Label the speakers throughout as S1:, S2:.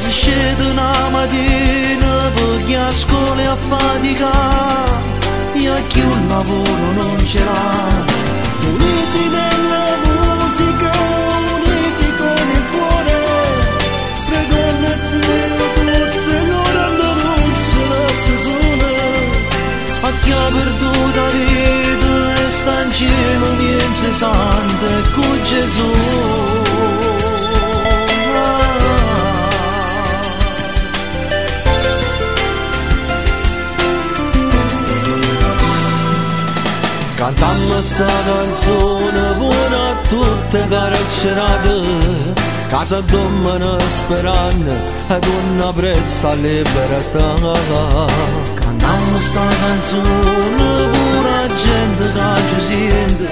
S1: si scende una mattina perché a scuola a fatica. E a chi un lavoro non ce l'ha. Uniti nella musica uniti con il cuore. Pregando a Dio tutte l'ora alla luce la stagione a chi ha perduto la vita e sta in cielo niente sante con Gesù Cantammo sta canzone buona a tutte carcerate Casa domina sperando ed una presta libertà. Cantammo sta canzone pure a gente che ci sente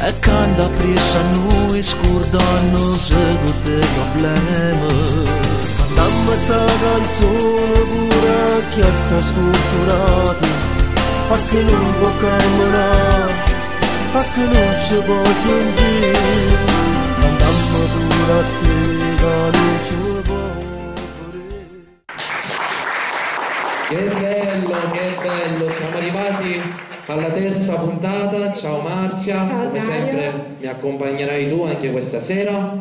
S1: E canta presa a noi scordandosi tutti i problemi. Cantammo sta canzone pure a chi sta sfortunato perché non può camminare, perché non si può sentire, andammo pure a te che
S2: Che bello, che bello, siamo arrivati alla terza puntata, ciao Marzia,
S3: Ciao,
S2: come sempre mi accompagnerai tu anche questa sera.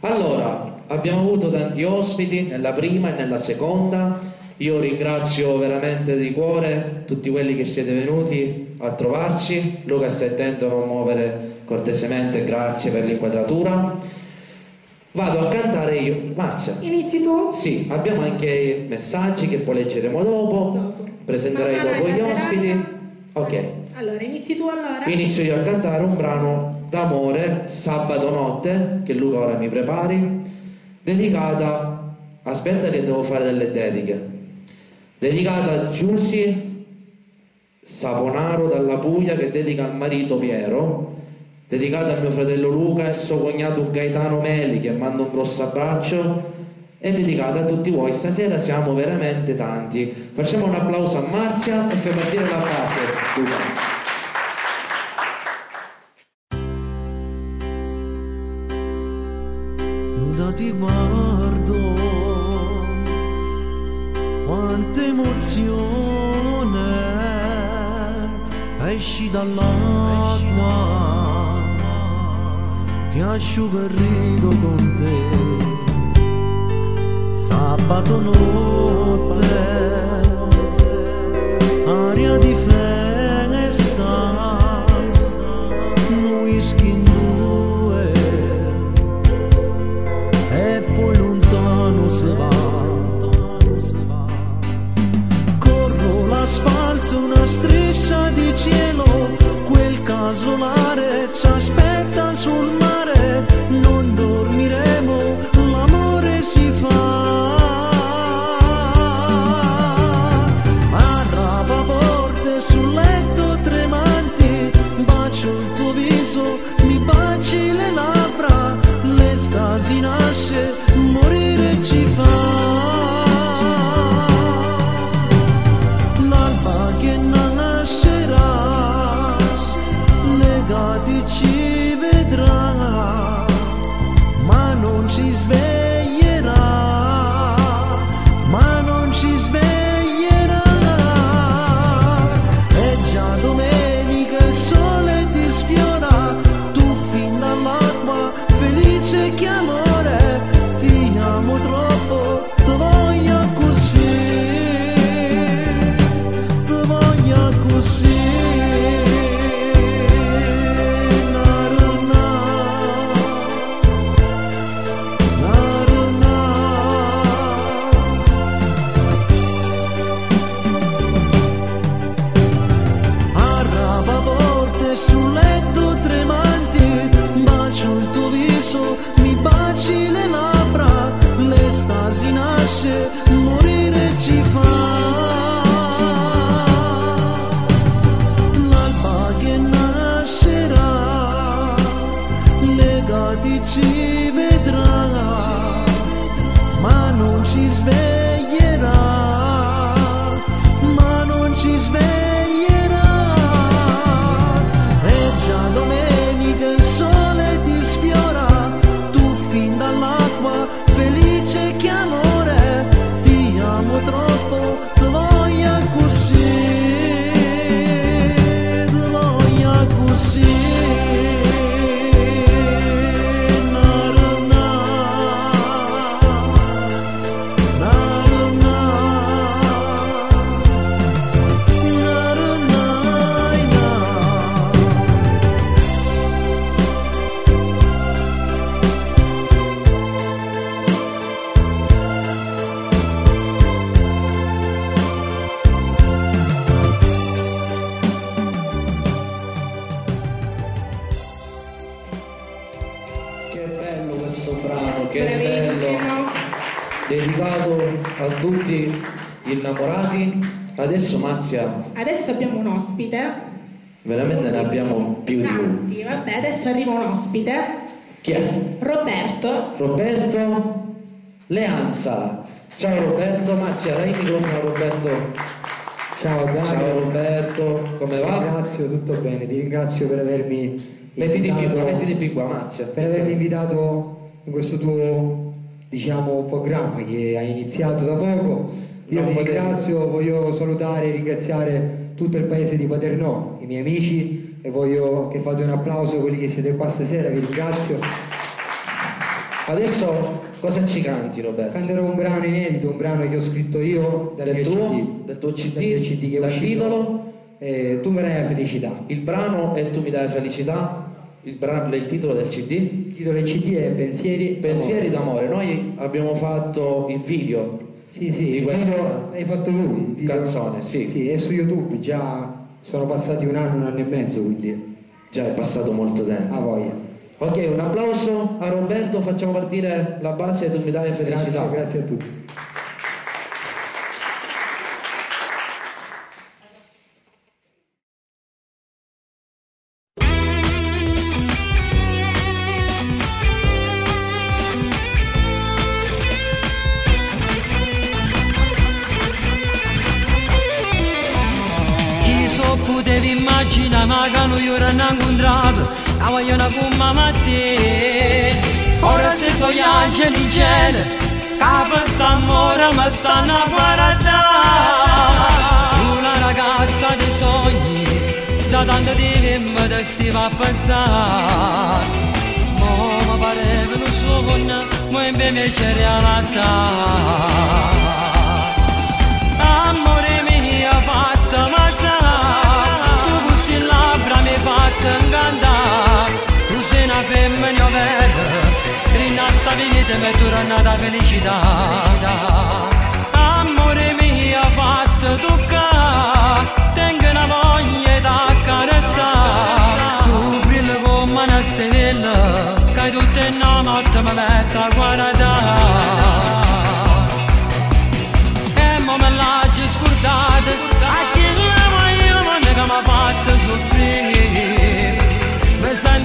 S2: Allora, abbiamo avuto tanti ospiti nella prima e nella seconda, io ringrazio veramente di cuore tutti quelli che siete venuti a trovarci, Luca stai attento a non muovere cortesemente, grazie per l'inquadratura. Vado a cantare io, Marzia.
S3: Inizi tu?
S2: Sì, abbiamo anche messaggi che poi leggeremo dopo,
S3: Dopo.
S2: presenterai
S3: Ma
S2: dopo gli ospiti. Ok,
S3: Allora, inizi tu allora?
S2: inizio io a cantare un brano d'amore, sabato notte, che Luca ora mi prepari, dedicata, aspetta che devo fare delle dediche, dedicata a Giussi Saponaro dalla Puglia che dedica al marito Piero, dedicata a mio fratello Luca e al suo cognato Gaetano Meli che manda un grosso abbraccio e dedicata a tutti voi. Stasera siamo veramente tanti. Facciamo un applauso a Marzia e fai partire la frase, Luca.
S1: Ti guardo, quanta emozione esci dall'acqua, ti asciugo il rido con te. Sabato notte, aria di festa, striscia di cielo, quel casolare ci aspetta sul mare,
S3: abbiamo
S2: più di uno.
S3: Tanti, vabbè, adesso arriva un ospite.
S2: Chi è?
S3: Roberto.
S2: Roberto Leanza. Ciao Roberto, Marzia, dai il microfono a Roberto.
S4: Ciao Dario,
S2: Ciao Roberto, come
S4: ti
S2: va?
S4: ringrazio, tutto bene, ti ringrazio per avermi
S2: Mettiti più,
S4: invitato,
S2: mettiti più qua, Marzia.
S4: per avermi invitato in questo tuo diciamo, programma che hai iniziato da poco. Io
S2: Non
S4: ti
S2: potevo.
S4: ringrazio, voglio salutare e ringraziare tutto il paese di Paternò, i miei amici e voglio che fate un applauso a quelli che siete qua stasera, vi ringrazio.
S2: Adesso cosa ci canti Roberto?
S4: Canterò un brano inedito, un brano che ho scritto io
S2: Del tuo?
S4: CD,
S2: Del tuo CD?
S4: mio CD che
S2: Dal titolo?
S4: Eh, tu mi dai la felicità.
S2: Il brano è Tu mi dai felicità, il, bra- il titolo del CD?
S4: Il titolo del CD è Pensieri
S2: Pensieri d'amore. Noi abbiamo fatto il video
S4: Sì, sì,
S2: di questa
S4: video l'hai fatto tu,
S2: canzone, sì.
S4: Sì, è su YouTube, già sono passati un anno, un anno e mezzo, quindi
S2: Già è passato molto tempo.
S4: a voglia.
S2: Ok, un applauso a Roberto, facciamo partire la base Tu mi dai felicità.
S4: Grazie, grazie a tutti.
S5: Vogliono mamma te. Ora se sono gli angeli in cielo Capo sta amore ma stanno a guardare. Una ragazza dei sogni Da tanto tempo ti stiva a pensare. Mo mi pareva un sogno Ma invece è realtà Amore mio fatto ma sa Tu questi labbra mi fatto incantare Tu sei una femmina vera Rinasta venite mi è tornata felicità Amore mio fatto toccare Tengo una voglia da carezzare Tu brilli come una stella Che tutte le notte mi metto a guardare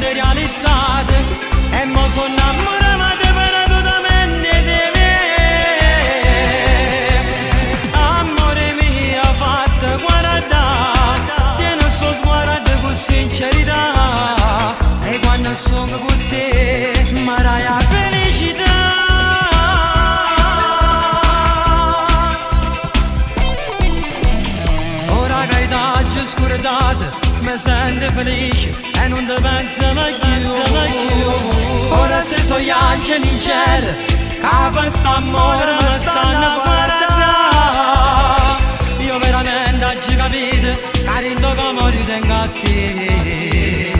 S5: Mi sento realizzata E mo sono innamorata per totalmente di me Amore mio fatto guardare Tieni il suo sguardo con sincerità E quando sono con te mi dai la felicità Ora che hai dato scordata mi sento felice non penso mai più Ora se so gli angeli in cielo Che sta amore mi stanno a guardare. Io veramente oggi capito Carino come ritengo a te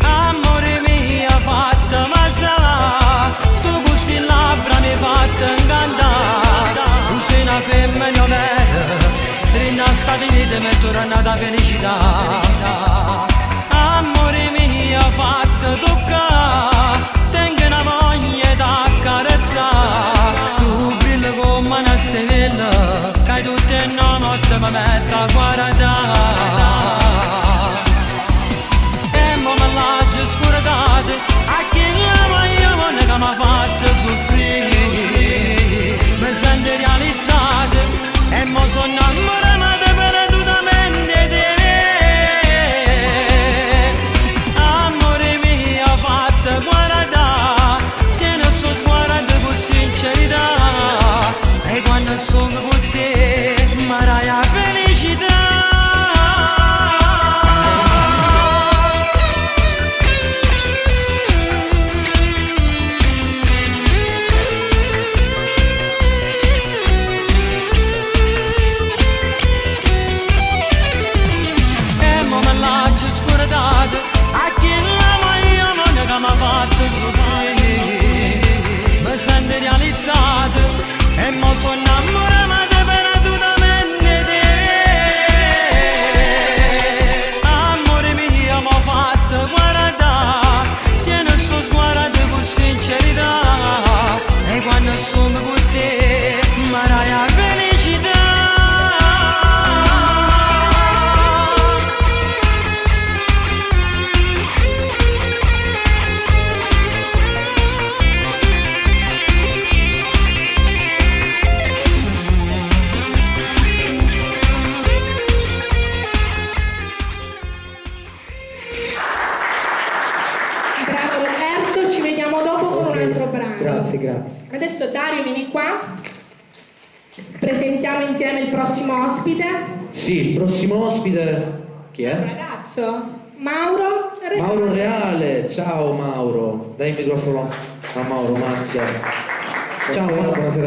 S5: Amore mio fatto ma sa Tu questi labbra mi fatto incantare Tu sei una femmina vera Rinasta di vita mi è tornata felicità fatto toccare Tengo una voglia da carezzare Tu brilli come una stella Che tutte le notte mi metto a guardare e mo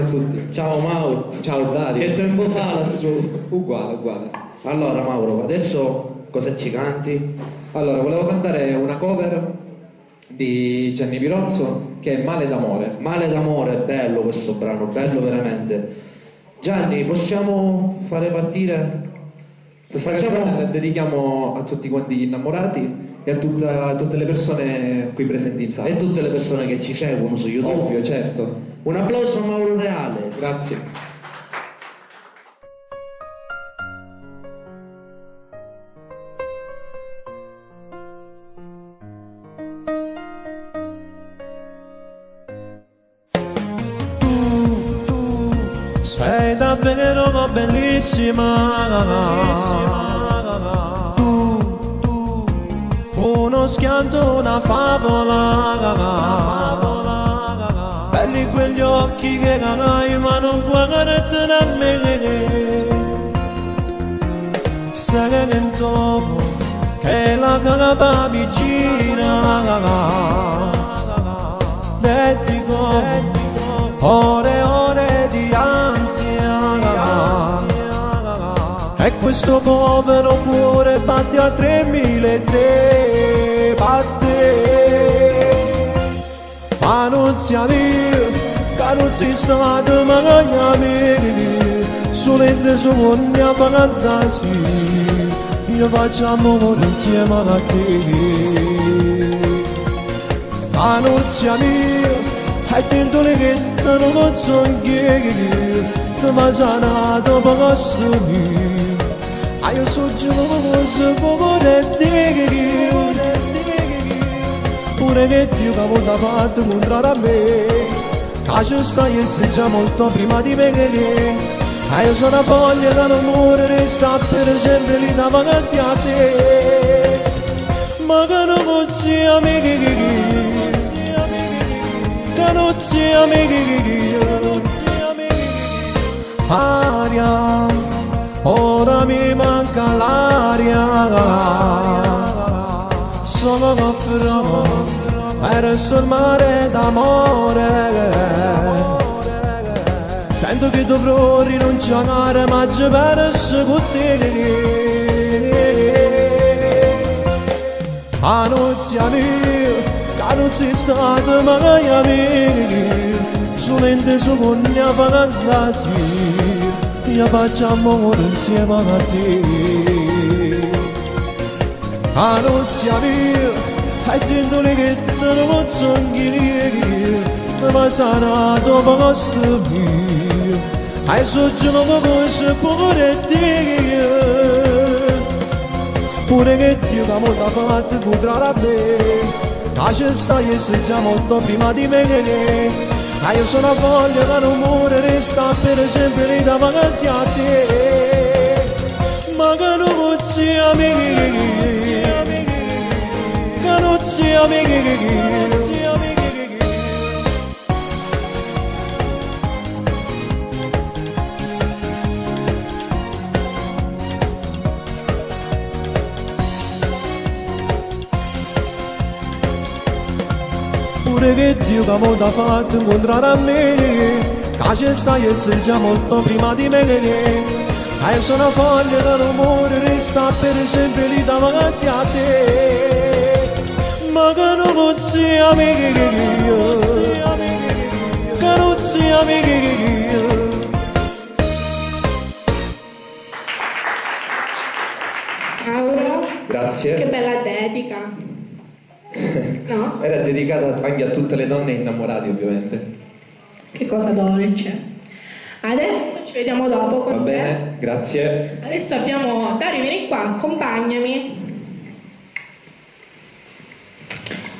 S6: tutti.
S2: Ciao Mauro.
S6: Ciao Dario.
S2: Che tempo fa lassù?
S6: Uguale, uguale.
S2: Allora Mauro, adesso cosa ci canti?
S6: Allora, volevo cantare una cover di Gianni Pirozzo che è Male d'amore.
S2: Male d'amore, bello questo brano, bello veramente. Gianni, possiamo fare partire?
S6: Questa
S2: Facciamo-
S6: canzone la dedichiamo a tutti quanti gli innamorati e a, tutta- a tutte le persone qui presenti in sala.
S2: E tutte le persone che ci seguono su YouTube.
S6: Ovvio, certo.
S2: Un applauso a Mauro Reale.
S6: Grazie.
S7: Sei davvero bellissima, tu, schianto, una favola, belli quegli occhi che hai ma non guardate da me, sai che. La capa mi gira, e dico, ore e ore di ansia e questo povero cuore batte a 3000 e te batte ma non siamo io che non si stato magari solamente su mia fantasia io facciamo amore insieme a te ma non siamo io e dentro le che non so che ti ma sanato poco stumi a io so giù se poco di te pure che Dio che volta fatto incontrare a me. Che ci stai e già molto prima di me e io sono voglia che l'amore resta per sempre lì davanti a te. Ma che non sia amici Canozzi amici, aria, ora mi manca l'aria, sono naufrago, ero sul mare d'amore, sento che dovrò rinunciare ma te, ma non sia mio, che non sei stato mai amico, solamente su con mia fantasia, io facciamo amore insieme a te. Ma non sia mio, è gente che non posso inghirire, ma sarà dopo questo mio, hai soggiorno cose pure te. Pure che Dio da molta parte potrà a me Ma ci stai e sei già molto prima di me Ma io sono a voglia che l'amore resta per sempre lì davanti a te Ma che non sia amici Pure che mo t'ha fatto incontrare a me che ci stai e sei già molto prima di me e sono foglia che l'amore resta per sempre lì davanti a te ma che non sia amici che non sia amici
S3: Mauro,
S6: Grazie.
S3: che bella dedica. No?
S6: Era dedicata anche a tutte le donne innamorate, ovviamente.
S3: Che cosa dolce. Adesso ci vediamo dopo con
S6: Va
S3: te.
S6: bene, grazie.
S3: Adesso abbiamo Dario, vieni qua, accompagnami.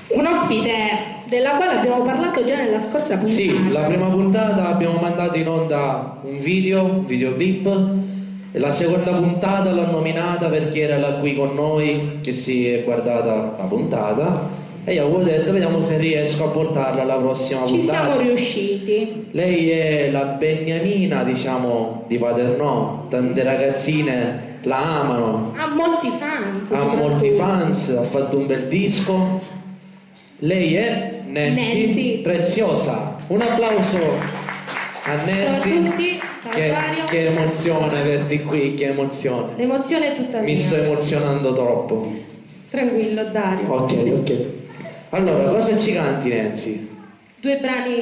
S3: Un ospite della quale abbiamo parlato già nella scorsa puntata.
S2: Sì, la prima puntata abbiamo mandato in onda un video, un videoclip, e la seconda puntata l'ho nominata perché era là qui con noi che si è guardata la puntata E io avevo detto, vediamo se riesco a portarla alla prossima
S3: Ci
S2: puntata.
S3: siamo riusciti.
S2: Lei è la beniamina, diciamo, di Paternò. Tante ragazzine la amano,
S3: Ha molti fans.
S2: ha molti fans, ha fatto un bel disco. Lei è Nancy,
S3: Nancy.
S2: Preziosa. Un applauso a Nancy.
S3: Ciao a tutti,
S2: Che, che emozione averti qui, che emozione.
S3: L'emozione è tutta
S2: Mi
S3: mia.
S2: sto emozionando troppo.
S3: Tranquillo, Dario.
S2: Ok, ok. Allora, cosa ci canti Nancy?
S3: Due brani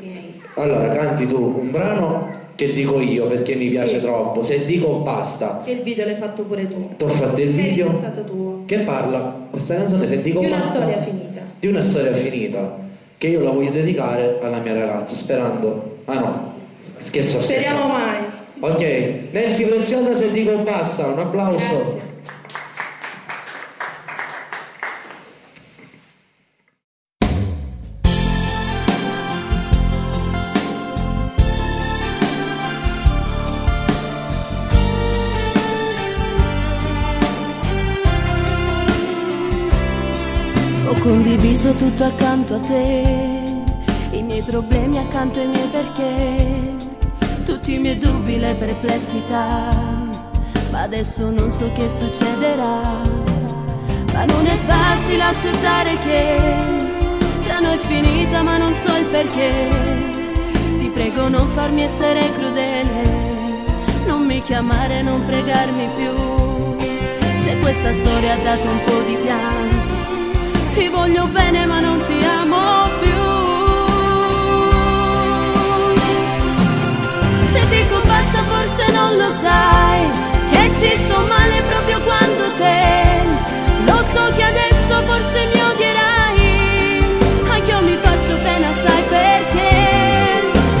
S3: miei.
S2: Allora, canti tu un brano che dico io perché mi piace
S3: Sì.
S2: troppo. Se dico basta,
S3: E il video l'hai fatto pure tu.
S2: ti ho fatto il
S3: Che è
S2: video.
S3: stato tuo.
S2: Che parla questa canzone se dico
S3: Di una
S2: basta
S3: storia finita.
S2: Di una storia finita che io la voglio dedicare alla mia ragazza sperando ah no scherzo scherzo
S3: Speriamo mai.
S2: ok Nancy Preziosa se dico basta un applauso
S3: Grazie.
S8: Condiviso tutto accanto a te, i miei problemi accanto ai miei perché, tutti i miei dubbi, le perplessità, ma adesso non so che succederà. Ma non è facile accettare che tra noi è finita, ma non so il perché. Ti prego non farmi essere crudele, non mi chiamare, non pregarmi più. Se questa storia ha dato un po' di pianto ti voglio bene ma non ti amo più. Se dico basta forse non lo sai, che ci sto male proprio quando te. Lo so che adesso forse mi odierai, anche io mi faccio pena sai perché.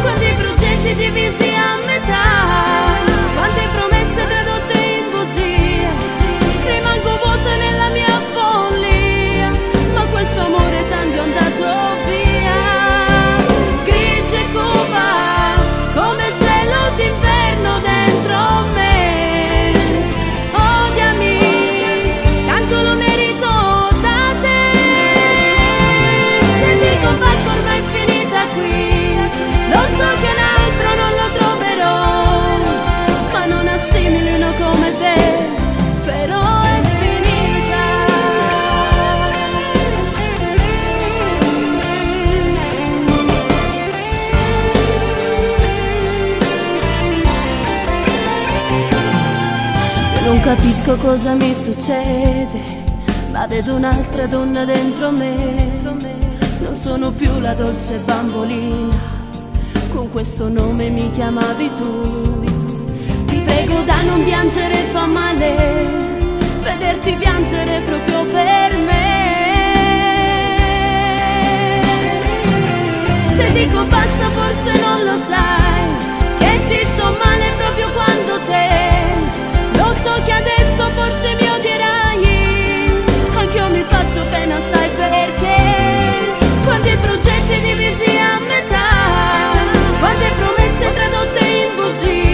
S8: Quando i progetti divisi a metà, non capisco cosa mi succede, ma vedo un'altra donna dentro me. Non sono più la dolce bambolina, con questo nome mi chiamavi tu. Ti prego da non piangere fa male, vederti piangere proprio per me. Se dico basta forse non lo sai, che ci sto male proprio quando te. Progetti divisi a metà, quante promesse tradotte in bugie,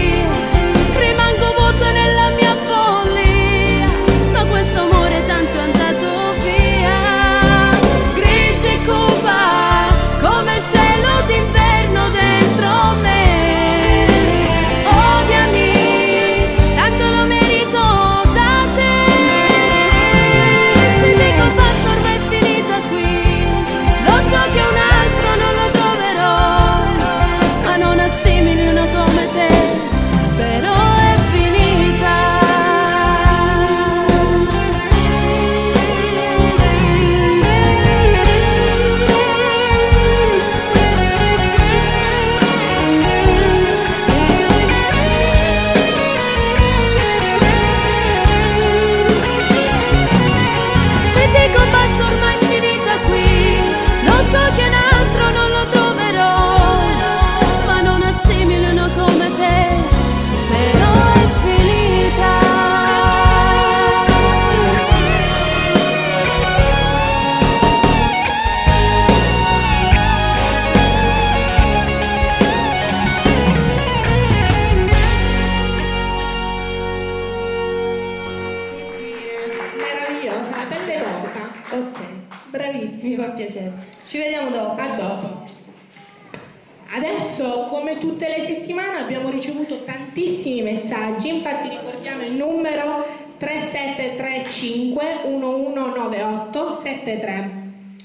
S3: 1198 73.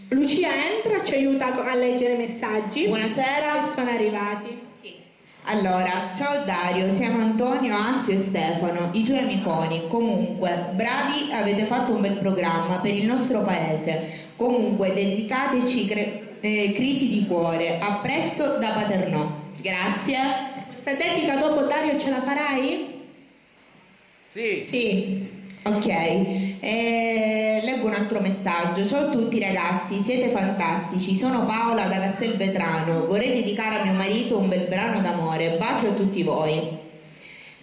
S3: Lucia entra, ci aiuta a leggere i messaggi.
S9: Buonasera.
S3: Che sono arrivati.
S9: Allora, ciao Dario, siamo Antonio, Anfio e Stefano, i tuoi amiconi. Comunque, bravi, avete fatto un bel programma per il nostro paese. Comunque, dedicateci cre- eh, crisi di cuore. A presto da Paternò. Grazie.
S3: Questa dedica dopo Dario ce la farai?
S7: Sì.
S3: Sì.
S9: Ok, eh, leggo un altro messaggio. Ciao a tutti ragazzi, siete fantastici. Sono Paola da Castelvetrano. Vorrei dedicare a mio marito un bel brano d'amore. Bacio a tutti voi.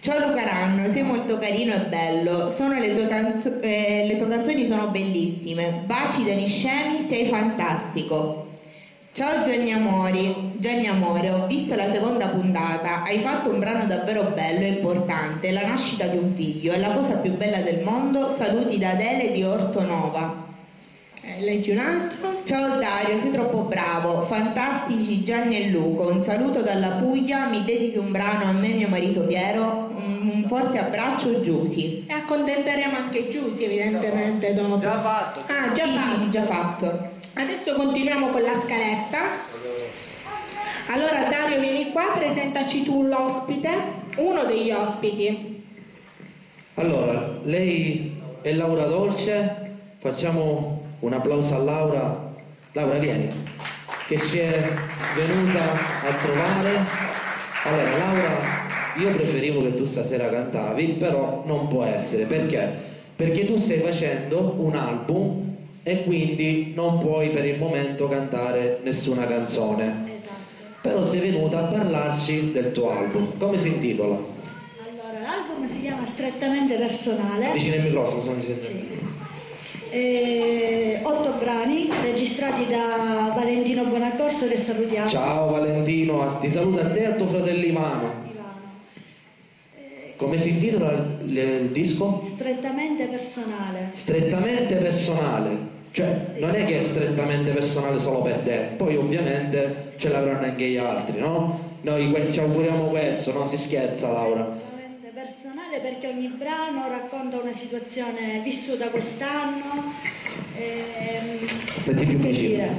S9: Ciao Luca Ranno, sei molto carino e bello. Le, tue canzo- eh, le tue canzoni sono bellissime. Baci Dani Scemi, sei fantastico. Ciao Gianni Amori, Gianni Amore, ho visto la seconda puntata, hai fatto un brano davvero bello e importante, la nascita di un figlio, è la cosa più bella del mondo, saluti da Adele di Ortonova.
S3: Ok, leggi un altro.
S9: Ciao Dario, sei troppo bravo, fantastici Gianni e Luca, un saluto dalla Puglia, mi dedichi un brano a me e mio marito Piero, un, un forte abbraccio Giusy.
S3: E accontenteremo anche Giusy, evidentemente, dopo.
S7: Già fatto.
S3: Ah, già
S9: Sì,
S3: fatto.
S9: sì, già fatto.
S3: Adesso continuiamo con la scaletta. Allora Dario vieni qua, presentaci tu l'ospite, uno degli ospiti.
S2: Allora, lei è Laura Dolce, facciamo un applauso a Laura. Laura, vieni, che ci è venuta a trovare. Allora, Laura, io preferivo che tu stasera cantavi, però non può essere. Perché? Perché tu stai facendo un album e quindi non puoi per il momento cantare nessuna canzone.
S10: Esatto.
S2: Però sei venuta a parlarci del tuo album. Come si intitola?
S10: Allora, l'album si chiama Strettamente Personale.
S2: Vicino al microfono, sono
S10: Sì. Eh, otto brani registrati da Valentino Buonaccorso che salutiamo.
S2: Ciao Valentino, ti saluto a te e a tuo fratello Ivano. Come si intitola il, il disco?
S10: Strettamente personale.
S2: Strettamente personale, cioè non è che è strettamente personale solo per te, poi ovviamente ce l'avranno anche gli altri, no? Noi ci auguriamo questo, no? Si scherza Laura.
S10: Personale perché ogni brano racconta una situazione vissuta quest'anno. ehm, dire?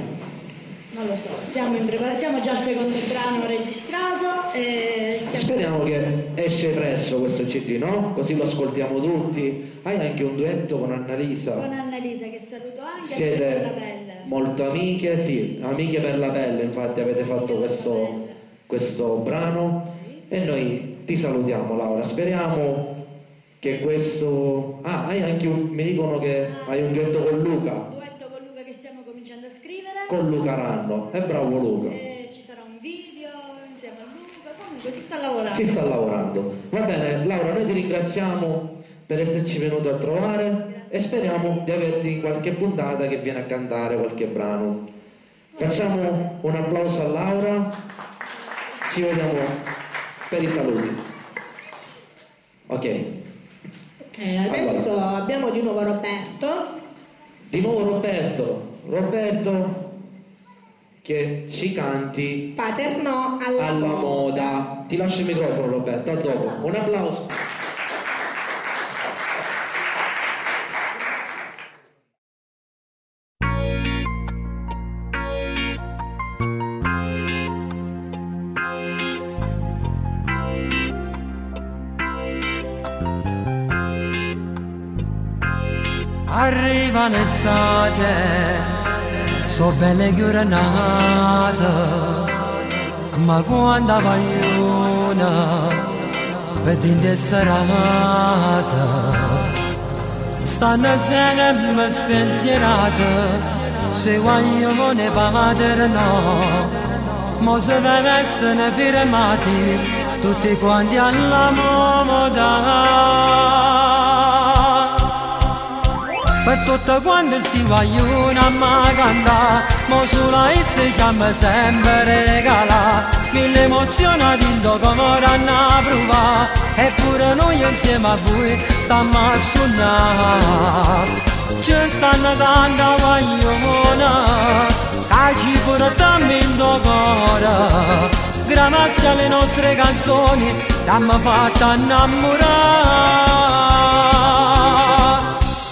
S10: Non lo so, siamo in preparazione, siamo già al secondo brano registrato e stiamo-
S2: Speriamo che esce presto questo CD, no? Così lo ascoltiamo tutti. Hai anche un duetto con Annalisa.
S10: con Annalisa che saluto anche e
S2: Siete
S10: per la pelle.
S2: molto amiche, sì, amiche per la pelle, infatti avete fatto questo, questo brano e noi ti salutiamo Laura, speriamo che questo... Ah, hai anche un... mi dicono che hai un duetto con Luca,
S10: duetto con Luca che stiamo cominciando a scrivere.
S2: con Luca Ranno, è bravo Luca,
S10: E ci sarà un video insieme a Luca, comunque si sta lavorando.
S2: si sta lavorando. Va bene, Laura, noi ti ringraziamo per esserci venuto a trovare e speriamo di averti in qualche puntata che viene a cantare qualche brano. Facciamo un applauso a Laura, ci vediamo per i saluti. Ok,
S3: Ok, adesso abbiamo di nuovo Roberto.
S2: di nuovo Roberto, Roberto che ci canti
S3: Paternò alla,
S2: alla moda. Ti lascio il microfono Roberto, a dopo. Un applauso.
S5: Arriva l'estate, so belle giornate, ma quando vogliono, vedi serata, stanno sempre spensierate, se vogliono ne paterno, mo se ne vestono firmati, tutti quanti alla moda. Tutto quanto si vogliono a Ma sulla esse ci hanno sempre regala Mille emozioni dentro come vanno a provare Eppure noi insieme a voi stiamo a suonare. Ci stanno tanta guagliona che ci portiamo in cuore grazie alle nostre canzoni l'hanno fatta innamorare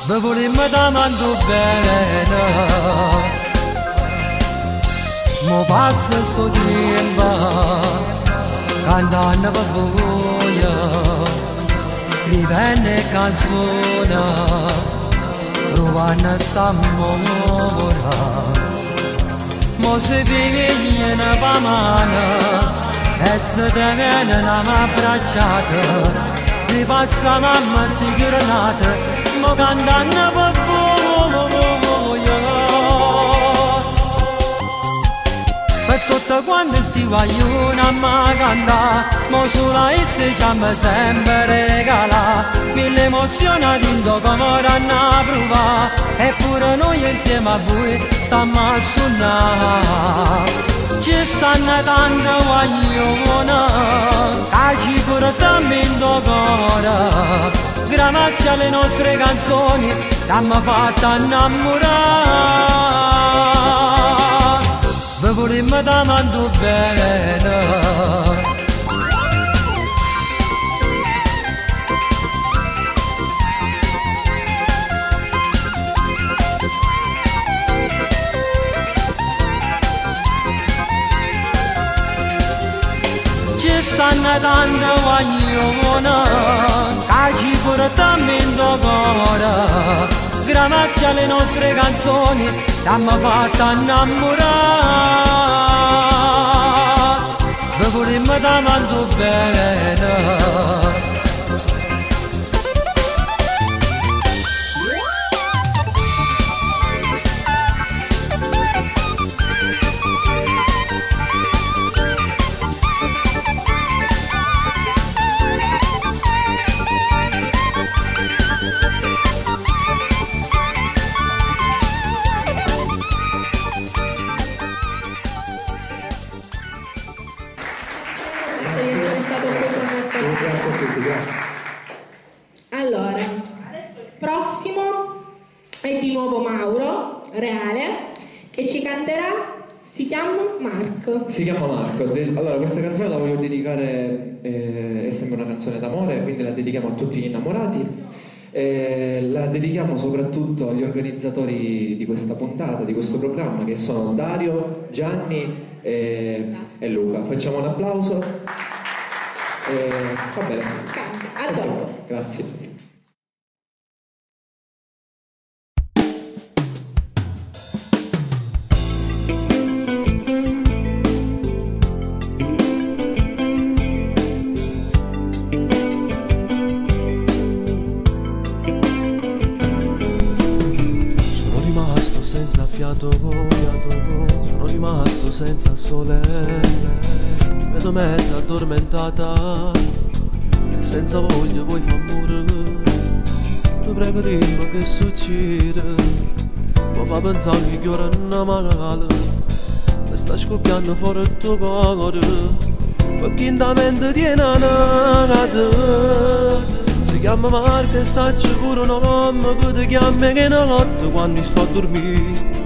S5: vi volemmo tanto bene mo passa sto tempo cantando per voi scrivendo canzoni provando sta mora mo se viene pa mano e se te viene una abbracciata mi passa mamma si quanto si vogliono a me cantare mo sulla esse hanno sempre regala. Mille emozioni dentro come danno prova eppure noi insieme a voi stiamo a suonare. Ci stanno tante guaglione che ci portiamo in cuore grazie alle nostre canzoni l'hanno fatta innamorare. Vi volemmo tanto bene. Ci stanno ci in cuore grazie alle nostre canzoni l'hanno fatta innamorare. Vi volemmo tanto bene
S3: Si chiama Marco.
S6: Allora, questa canzone la voglio dedicare, eh, è sempre una canzone d'amore, quindi la dedichiamo a tutti gli innamorati. Eh, la dedichiamo soprattutto agli organizzatori di questa puntata, di questo programma, che sono Dario, Gianni e, e Luca. Facciamo un applauso. Eh, va bene.
S3: A dopo.
S6: Grazie.
S7: Addormentata e senza voglia vuoi far morire. Ti prego dimmi che succede, mi fa pensare che ora non male. Mi sta scoppiando fuori il tuo cuore, perché in da mente tiene una si chiama Marta e saccio pure una mamma che ti chiama che notte quando sto a dormire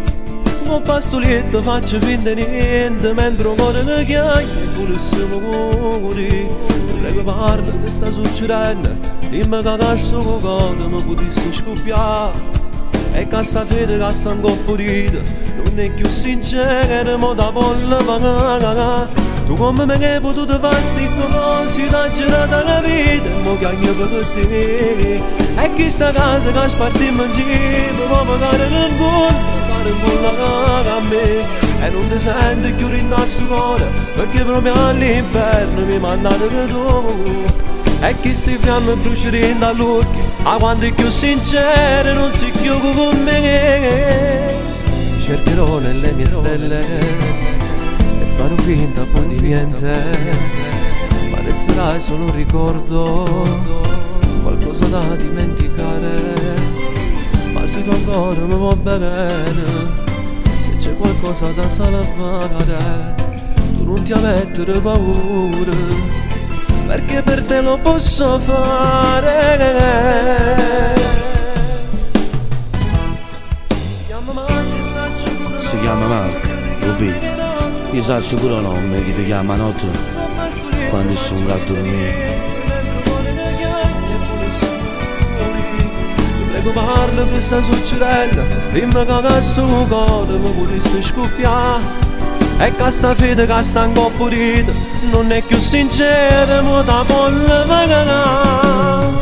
S7: Con pastoletto faccio finta niente mentre un cuore mi chiama e pure se mi muori Ti prego parla che sta succedendo Dimmi che questo cuore mi potesse scoppiare. E che sta fede che sta incoppurita Non è più sincera ma da bolla va tu come me che hai potuto fare sti cose da girata la vita e mo cagno per te E chi sta casa che spartiamo insieme ma magari non un buon a me. E non ti senti più in sto cuore perché proprio all'inferno mi mandate che tu E chi sti fiamme brucerino dall'occhio a quanto è più sincero non si chiude con me. Cercherò nelle mie stelle farò finta poi di niente. Ma resterai solo un ricordo qualcosa da dimenticare se tu ancora mi vuoi bene? Se c'è qualcosa da salvare Tu non ti mettere paura Perché per te lo posso fare.
S11: Si chiama Marco, lo Io saccio pure il nome che ti chiama notte Quando sono a dormire
S7: Prego parla di sta succedella, dimmi che questo cuore mi potesse scoppiare. E che sta fede che sta un po' pulita, non è più sincera, ma da bolla magana.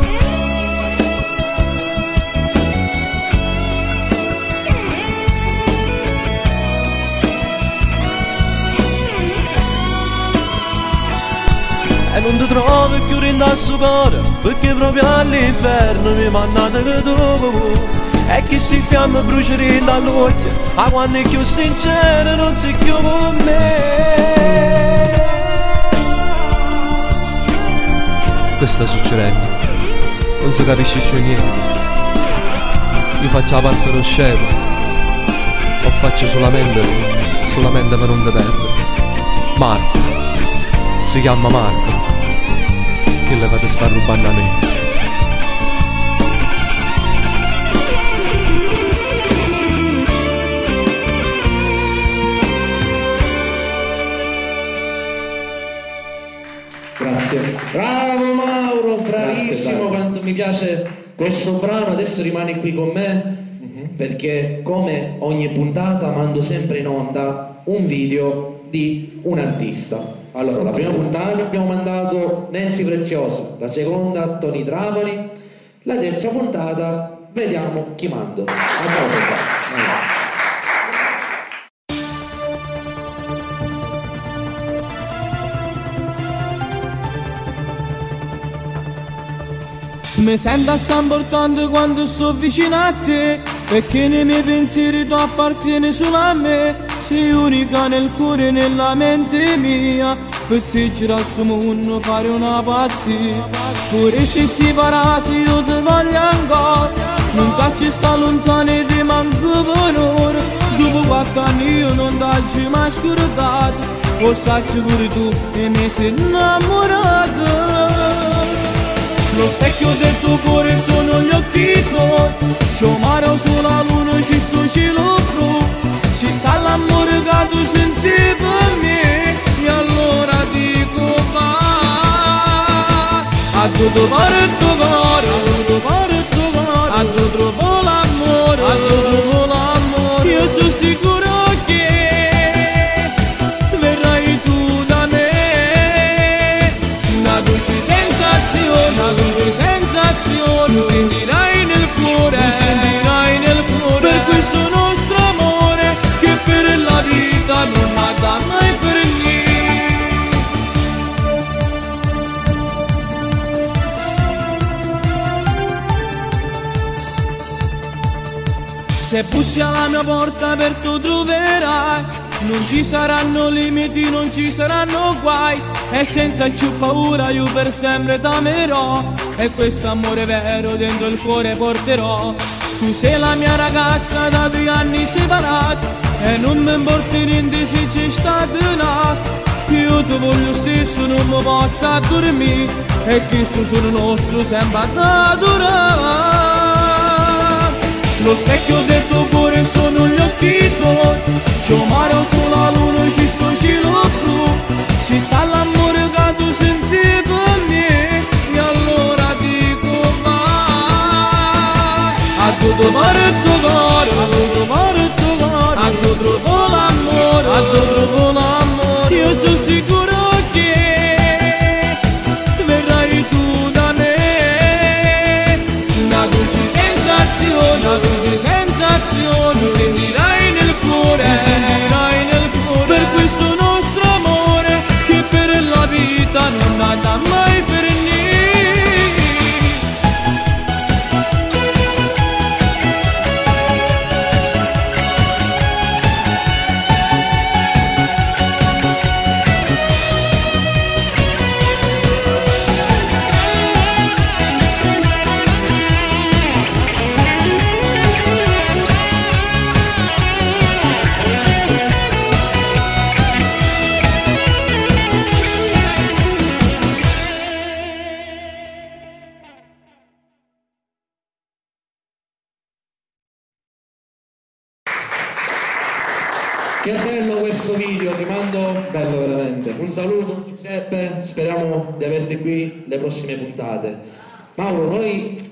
S7: Non ti trovi più in sto cuore Perché proprio all'inferno mi mandate che tu E chi si fiamma brucerì dall'occhio A quando è più sincero non si più me. Questo sta succedendo Non si capisce più niente. Io faccio la parte dello scemo O faccio solamente Solamente per te perdere Marco si chiama Marco che le fate sta rubando a me
S2: Grazie. Bravo Mauro, bravissimo,
S6: Grazie,
S2: quanto mi piace questo brano, adesso rimani qui con me
S6: Mhm.
S2: perché come ogni puntata mando sempre in onda un video di un artista. Allora, la prima puntata abbiamo mandato Nancy Preziosa, la seconda Tony Trapani, la terza puntata vediamo chi mando. A dopo.
S12: Mi sento assai importante quando sto vicino a te Perché nei miei pensieri tu appartieni solo a me Sei unica nel cuore e nella mente mia. Per te girassi mondo fare una pazzia. Pure se separati io ti voglio ancora. Non so ci sta lontano e ti manco per ora Dopo quattro anni io non t'ho mai scordato. O sai pure tu e mi sei innamorato. Lo specchio del tuo cuore sono gli occhi tuoi. Un mare sulla luna, ci sto cielo l'amore tu senti per me E allora dico va A tutto pare il tuo Se bussi alla mia porta per tu troverai. Non ci saranno limiti, non ci saranno guai. E senza più paura io per sempre t'amerò. E questo amore vero dentro il cuore porterò. Tu sei la mia ragazza da due anni separati. E non mi importa niente se c'è stato nato io ti voglio stesso, non mi posso dormire. E questo sono nostro sempre ad adorare Lo specchio del tuo cuore sono gli occhi tuoi. C'è un mare sulla luna, ci sto cielo blu. Ci sta l'amore che tu senti per me. E allora dico vai A tutto pare il tuo cuore, a tutto pare il tuo cuore. A tu trovo l'amore, a tu trovo l'amore. Io sono sicuro
S2: prossime puntate. Mauro, noi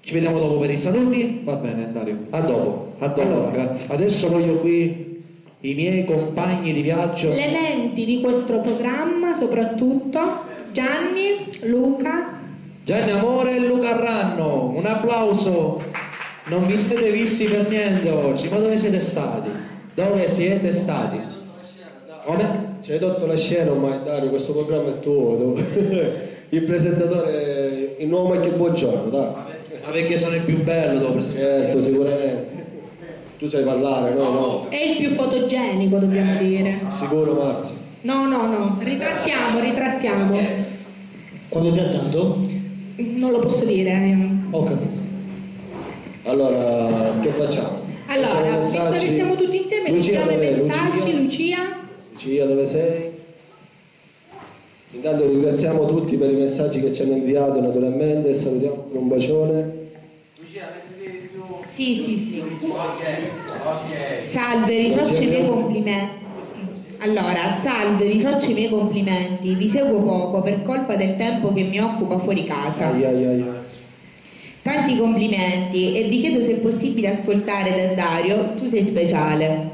S2: ci vediamo dopo per i saluti.
S6: Va bene, Dario.
S2: A dopo, a dopo.
S6: Allora, grazie.
S2: Adesso voglio qui i miei compagni di viaggio.
S3: Le menti di questo programma, soprattutto Gianni, Luca,
S2: Gianni Amore e Luca Ranno, un applauso. Non vi siete visti per niente oggi, ma dove siete stati? Dove siete stati? Come?
S13: Ci hai tolto la scena ormai Dario, questo programma è tuo. Il presentatore, il nuovo Mike Buongiorno, dai.
S2: Ma perché sono il più bello dopo
S13: Certo, sicuramente. Tu sai parlare, no? No.
S3: è il più fotogenico, dobbiamo dire.
S13: Sicuro Marzio.
S3: No, no, no, ritrattiamo, ritrattiamo.
S13: Quando ti ha dato?
S3: Non lo posso dire. eh.
S13: Ho capito. Allora, che facciamo?
S3: Allora, visto che siamo tutti insieme,
S13: Lucia,
S3: i
S13: dov'è?
S3: messaggi?
S13: Lucia.
S3: Lucia,
S13: dove sei? Intanto ringraziamo tutti per i messaggi che ci hanno inviato naturalmente e salutiamo con un bacione.
S9: Sì, sì, sì. Salve, vi faccio i miei complimenti. Allora, salve, vi faccio i miei complimenti. Vi seguo poco per colpa del tempo che mi occupa fuori casa.
S13: Ai, ai, ai, ai.
S9: Tanti complimenti e vi chiedo se è possibile ascoltare da Dario Tu sei speciale.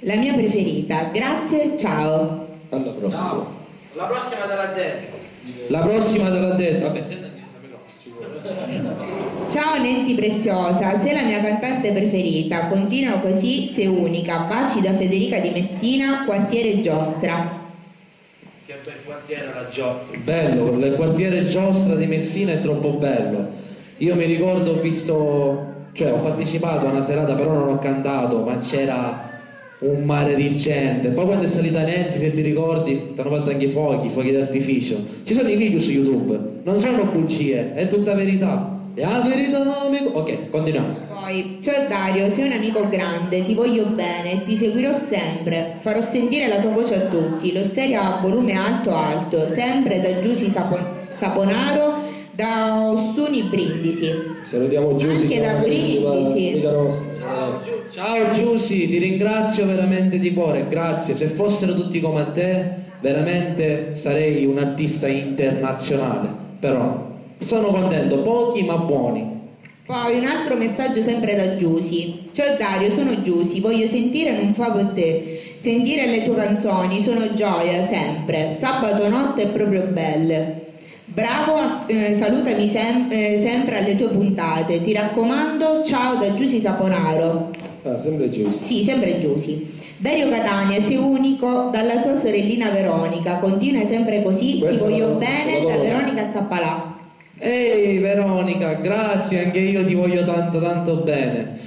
S9: La mia preferita. Grazie, ciao.
S13: Alla prossima.
S14: La prossima te l'ha detto.
S2: La prossima te l'ha detto. Vabbè,
S9: Ciao Nancy Preziosa, sei la mia cantante preferita. Continua così, sei unica. Baci da Federica di Messina, quartiere Giostra.
S14: Che bel quartiere la Gio.
S2: Bello, il quartiere Giostra di Messina è troppo bello. Io mi ricordo, ho visto, cioè ho partecipato a una serata, però non ho cantato, ma c'era un mare di gente. Poi quando è salita Nancy, se ti ricordi, ti hanno fatto anche i fuochi, i fuochi d'artificio. Ci sono i video su YouTube, non sono bugie, è tutta verità. È la verità, amico. Ok, continuiamo.
S9: Poi, ciao Dario, sei un amico grande, ti voglio bene, ti seguirò sempre. Farò sentire la tua voce a tutti. Lo stereo a volume alto alto, sempre da Giussi Sapo- Saponaro, da Ostuni Brindisi.
S13: Salutiamo Giussi.
S9: Anche da Brindisi.
S2: Ciao Giussi, ti ringrazio veramente di cuore, grazie. Se fossero tutti come te, veramente sarei un artista internazionale. Però sono contento, pochi ma buoni.
S9: Poi un altro messaggio sempre da Giussi. Ciao Dario, sono Giussi, voglio sentire Non fa per te. Sentire le tue canzoni sono gioia sempre. Sabato notte è proprio belle. Bravo, eh, salutami sem- eh, sempre alle tue puntate. Ti raccomando, ciao da Giussi Saponaro.
S13: Ah, sempre giusto.
S9: Sì, sempre Giussi. Dario Catania, sei unico, dalla tua sorellina Veronica. Continua sempre così,
S2: Questa
S9: ti voglio
S2: la-
S9: bene,
S2: la
S9: da. Veronica Zappalà.
S2: Ehi Veronica, grazie, anche io ti voglio tanto tanto bene.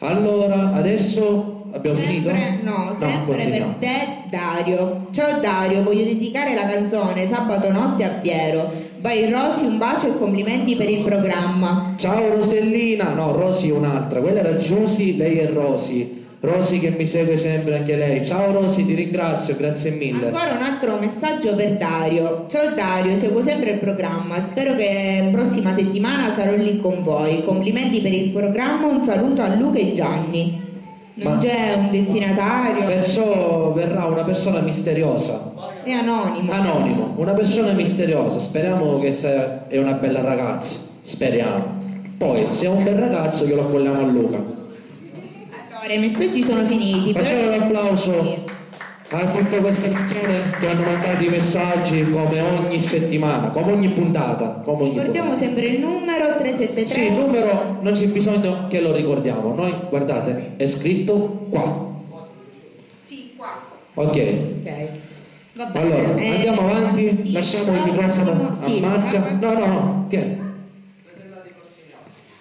S2: Allora, adesso abbiamo finito?
S9: Sempre, no, sempre per
S2: continuiamo.
S9: te Dario. Ciao Dario, voglio dedicare la canzone Sabato notte a Piero. Vai Rosy, un bacio e complimenti per il programma.
S2: Ciao Rosellina, no, Rosy è un'altra, quella era Giusy, lei è Rosy. Rosy che mi segue sempre anche lei. Ciao Rosy, ti ringrazio, grazie mille.
S9: Ancora un altro messaggio per Dario. Ciao Dario, seguo sempre il programma. Spero che prossima settimana sarò lì con voi. Complimenti per il programma, un saluto a Luca e Gianni. Non c'è un destinatario.
S2: Perciò verrà una persona misteriosa.
S9: È anonimo.
S2: Anonimo, una persona misteriosa. Speriamo che sia è una bella ragazza. Speriamo. Poi, se è un bel ragazzo, glielo accolliamo a Luca.
S9: Allora, i messaggi sono finiti.
S2: Facciamo un applauso a tutta questa persone che hanno mandato i messaggi come ogni settimana, come ogni puntata. Come ogni
S9: Ricordiamo sempre il numero 373.
S2: Sì, il numero non c'è bisogno che lo ricordiamo. Noi, guardate, è scritto qua.
S9: Sì, qua.
S2: Ok.
S9: Ok. Va bene.
S2: Allora,
S9: Eh,
S2: andiamo avanti,
S9: sì.
S2: lasciamo il microfono a
S9: Sì,
S2: Marzia.
S9: va-
S2: No, no, no, tieni.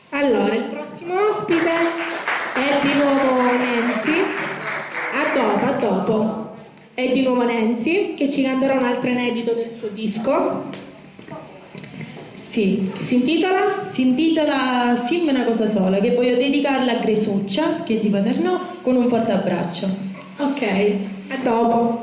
S3: Allora, il prossimo ospite è di nuovo Nancy. A dopo, a dopo. È di nuovo Nancy che ci canterà un altro inedito del suo disco. Sì, si intitola?
S15: Si intitola Simba una cosa sola, che voglio dedicarla a Gresuccia, che è di Paternò, con un forte abbraccio.
S3: Ok, a dopo.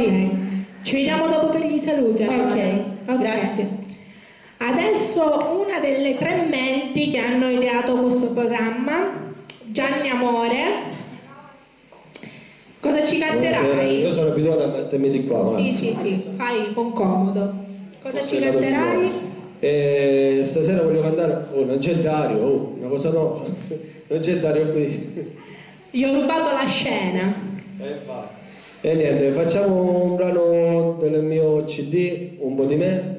S3: fine. Ci vediamo dopo per i saluti. Allora. Okay.
S9: ok,
S3: grazie. Adesso una delle tre menti che hanno ideato questo programma, Gianni Amore, cosa ci canterai? Buonasera.
S13: Io sono abituato a mettermi di qua.
S3: Sì, sì, sì, fai con comodo. Cosa
S13: Forse
S3: ci canterai?
S13: Eh, stasera voglio cantare, oh, non c'è Dario, oh, una cosa no, non c'è Dario qui.
S3: Gli ho rubato la scena.
S13: Eh, infatti. E niente, facciamo un brano del mio CD, Un po' di me,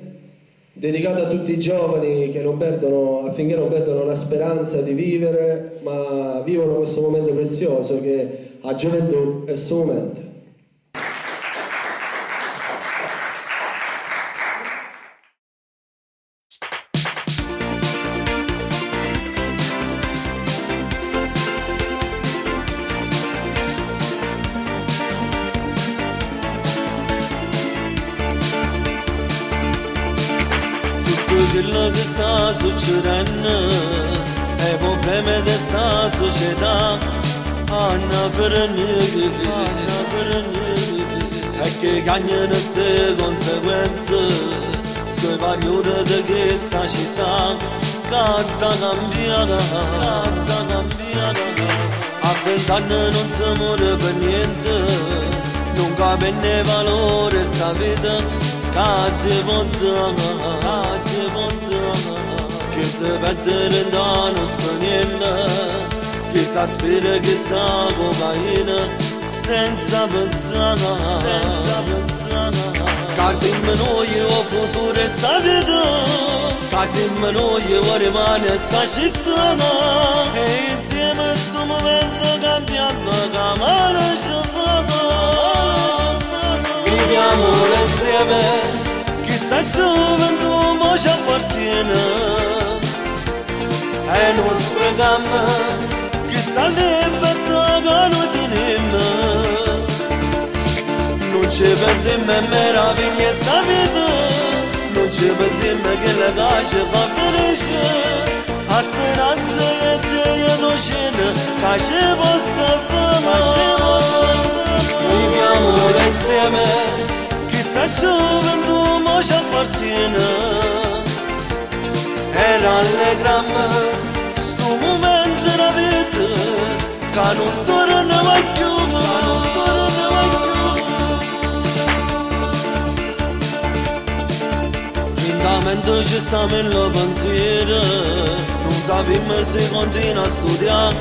S13: dedicato a tutti i giovani non perdono, affinché non perdono la speranza di vivere, ma vivono questo momento prezioso che a gioventù è
S16: strumento. Finito e che cagnano queste conseguenze sui valori di questa città canta cambiata canta cambiata a vent'anni non si muore per niente non capisce valore sta vita Cade montana, cade montana Che se vede da non sto niente Che sa spira che sta cocaina Senza pensare, senza pensare Ca siamo noi o futuro sta vita Ca siamo noi o rimane sta città E insieme sto momento cambiamo Ca male ci fa viviamo insieme. Chissà gioventù mo ci appartiene. E non sprechiamo. Chissà libertà che noi. teniamo Non ci perdiamo e meraviglia sta vita Non ci perdiamo che la casa fa felice a speranza e Dio docene Che ci possa fare, che ci possa fare Viviamo insieme Chissà gioventù mo ci appartiene E rallegrammo sto momento della vita Che non torna mai più, che non torna mai più Rindamento ci sta nello pensiero Non sappiamo se continua a studiare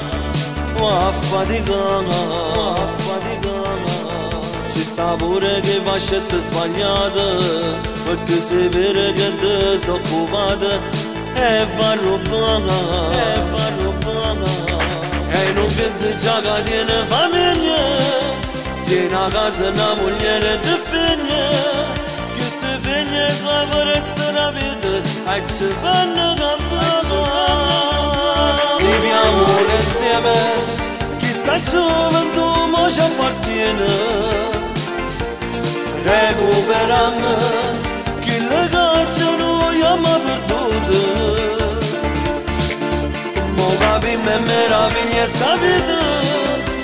S16: O a faticare, o a faticare ci sta pure che fa scelte sbagliate Perché sei vero che ti sei occupata E fa rubata E fa rubata E non pensi già figlia sua forza la vita E ci fanno campare Viviamo insieme Chissà gioventù mo ci appartiene recuperăm Chi le cacciano i-am perduto Mo capim e meraviglia sta vita Mo capim che la caccia fa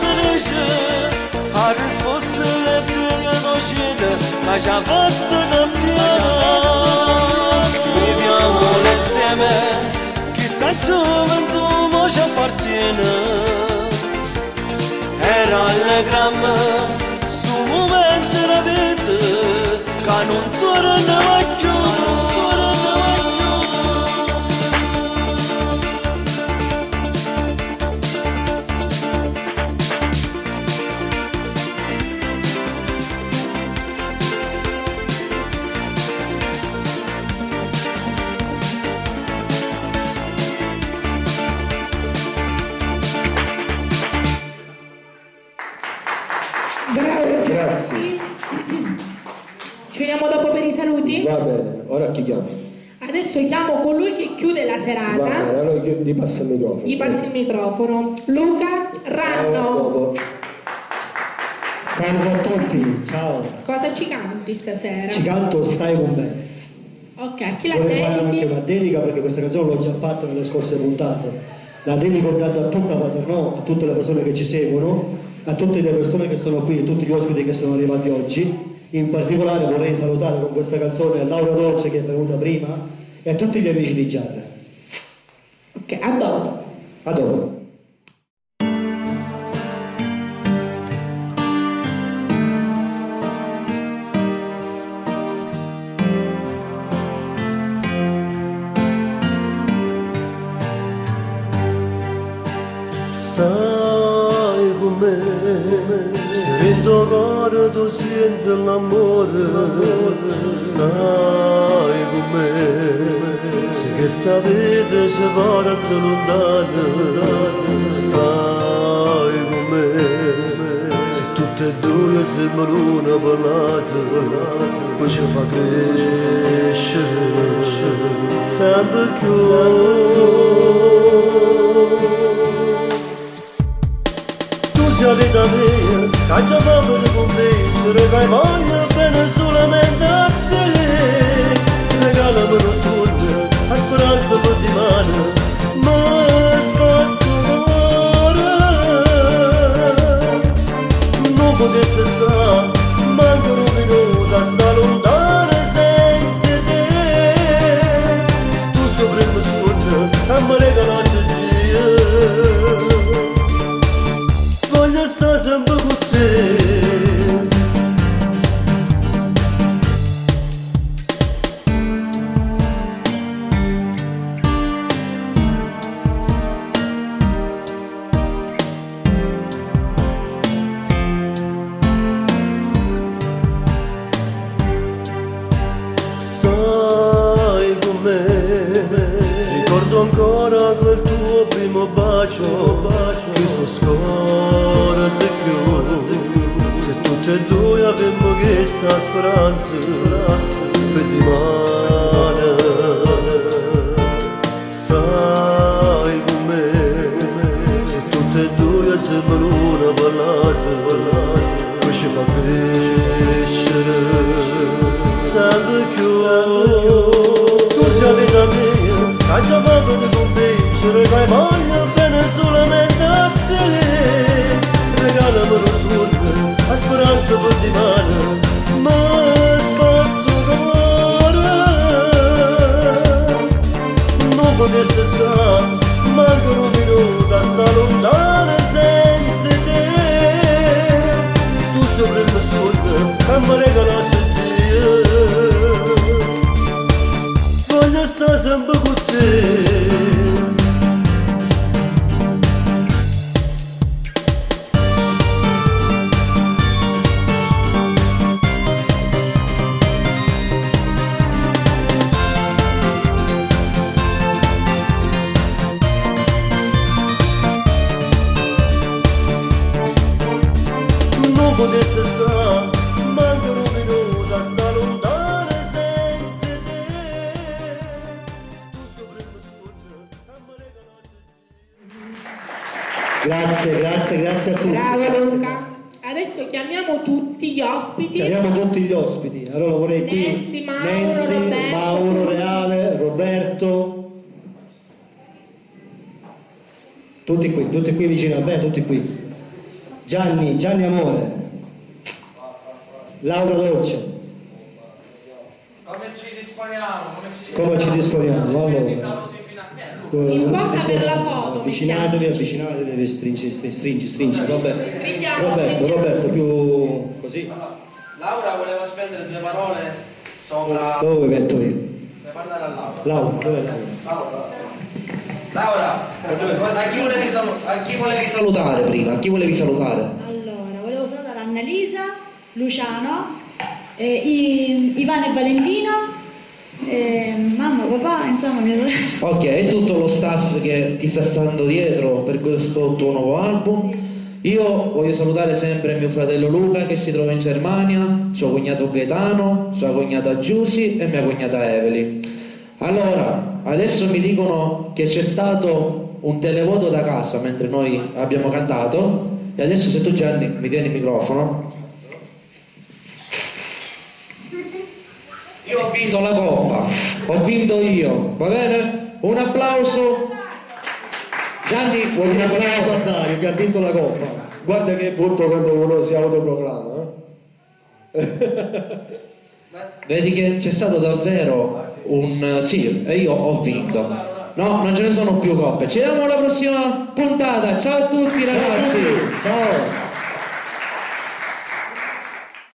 S16: felice A risposta e Dio docile Ma ci ha fatto cambiare Viviamo insieme Chissà gioventù mo ci appartiene era allegramma su momento della vita che non torna mai più
S7: chi chiami?
S3: Adesso chiamo colui che chiude la
S7: Va
S3: serata.
S7: bene, allora gli passa il microfono.
S3: Gli passi il microfono. Luca Ranno.
S4: Salve a tutti, ciao.
S3: Cosa ci canti stasera?
S4: Ci canto Stai con me.
S3: Ok, a chi la
S4: Vorrei fare anche
S3: dedichi?
S4: una dedica perché questa canzone l'ho già fatta nelle scorse puntate. La dedico data a tutta Paternò, a tutte le persone che ci seguono, a tutte le persone che sono qui, a tutti gli ospiti che sono arrivati oggi. In particolare vorrei salutare con questa canzone Laura Dolce che è venuta prima e a tutti gli amici di Giada.
S3: Ok, a dopo.
S7: A dopo.
S16: Se in tuo cuore tu senti l'amore, stai con me, se questa vita si porta lontana, stai con me, se tutte e due siamo l'una per l'altra, poi ci fa crescere, sempre più. Tu sei vita mia, caccia proprio di convincere che voglio
S7: sta
S3: ospiti.
S4: Chiamiamo tutti gli ospiti. Allora vorrei qui
S3: Nancy, Mauro,
S4: Nancy,
S3: Roberto.
S4: Mauro Reale, Roberto. Tutti qui, tutti qui vicino a me, tutti qui. Gianni, Gianni Amore. Laura Dolce.
S14: Come ci disponiamo? Come
S4: Come ci disponiamo? Allora.
S3: Imposta per la foto,
S4: Avvicinatevi, avvicinatevi, stringi, stringi, stringi, stringi. Roberto. Roberto, più così.
S14: Laura voleva spendere due parole sopra...
S4: Dove metto io?
S14: Devi parlare a Laura.
S4: Laura, dove è Laura?
S14: Laura, a chi, volevi a chi volevi salutare prima? A chi volevi salutare?
S10: Allora, volevo salutare Annalisa, Luciano, eh, I- Ivano e Valentino, eh, mamma, papà, insomma mia sorella.
S2: Ok, e tutto lo staff che ti sta stando dietro per questo tuo nuovo album. Io voglio salutare sempre mio fratello Luca che si trova in Germania, suo cognato Gaetano, sua cognata Giusy e mia cognata Evelyn. Allora, adesso mi dicono che c'è stato un televoto da casa mentre noi abbiamo cantato e adesso se tu Gianni mi tieni il microfono. Io ho vinto la coppa, ho vinto io, va bene? Un applauso. Gianni,
S4: a Dario che ha vinto la coppa.
S13: Guarda che brutto quando uno si autoproclama. Eh?
S2: Vedi che c'è stato davvero un sì, e io ho vinto. No, non ce ne sono più coppe. Ci vediamo alla prossima puntata. Ciao a tutti ragazzi.
S4: Ciao.